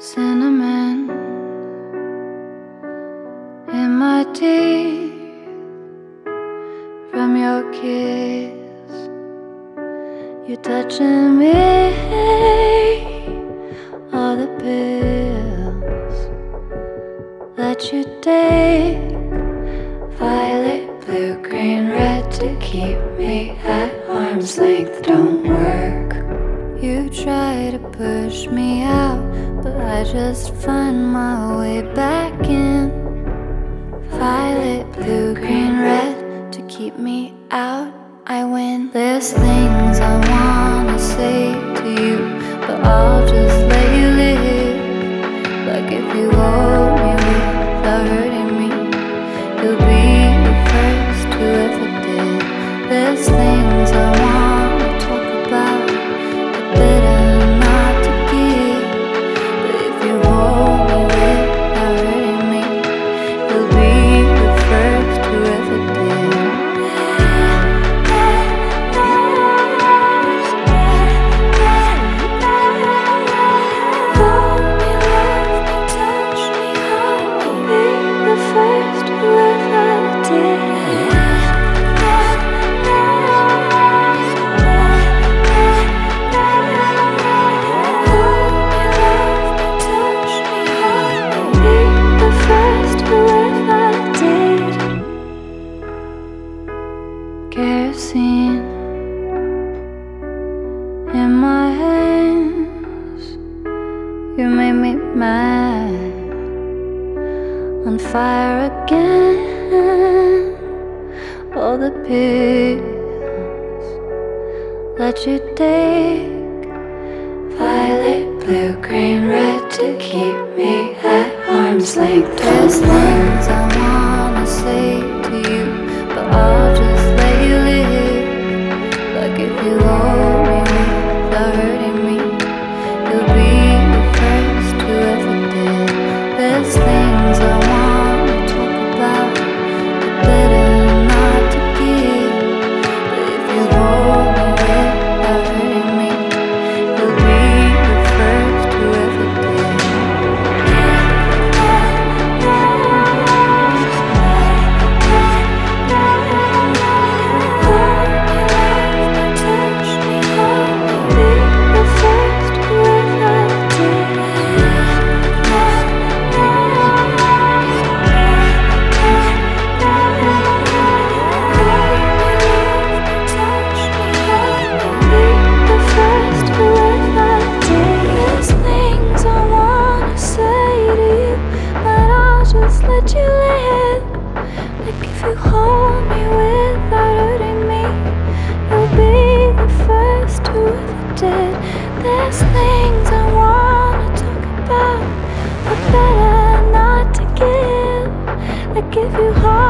cinnamon in my teeth from your kiss. You're touching me, all the pills that you take, violet, blue, green, red to keep me at arm's length. Don't work. You try to push me out, I just find my way back in. In my hands, you made me mad, on fire again. All the pills that you take, violet, blue, green, red to keep me at arm's length. There's things I wanna say to you, but I'll just let you live. Like if you hold hold me without hurting me, you'll be the first who ever did. There's things I wanna talk about, but better not to give. Like if you hold